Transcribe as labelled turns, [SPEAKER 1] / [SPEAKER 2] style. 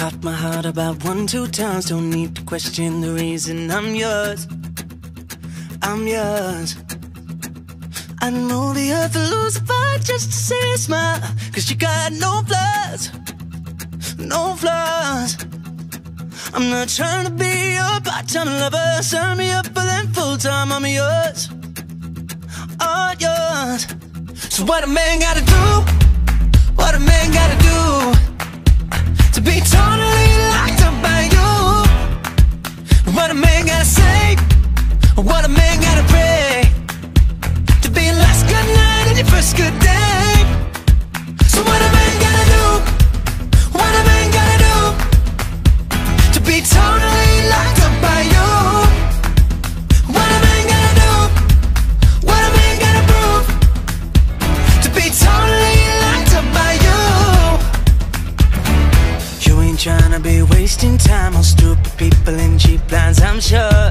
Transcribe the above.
[SPEAKER 1] caught my heart about one, two times. Don't need to question the reason I'm yours. I'm yours. I know the earth will lose a fight just to see a smile. Cause you got no flaws, no flaws. I'm not trying to be your part-time lover. Sign me up for them full-time. I'm yours, all yours. So what a man gotta do? What a man gotta do totally locked up by you? What a man gotta do? What a man gotta prove to be totally locked up by you? You ain't trying to be wasting time on stupid people in cheap lines, I'm sure.